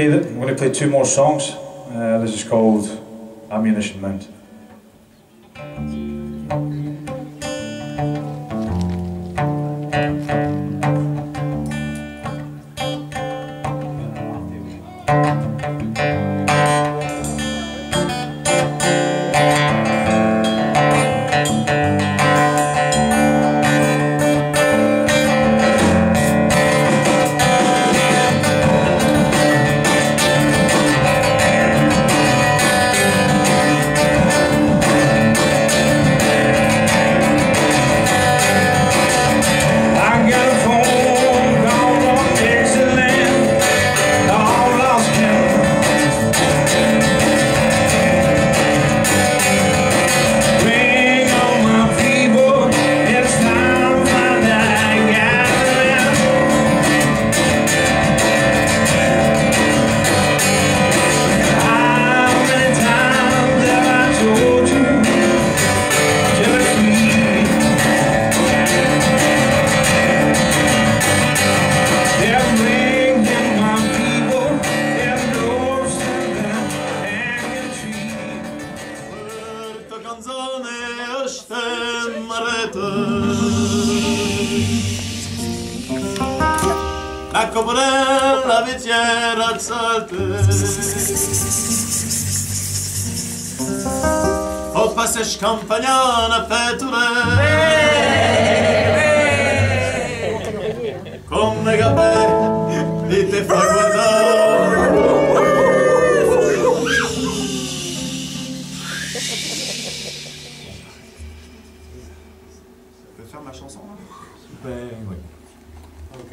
I'm going to play two more songs. Uh, this is called Ammunition Mount. Thank La coprella vitiera alzate O passeș campaniana peture Come capelli ti fa guardare peux faire ma chanson là? Ben oui. Ok.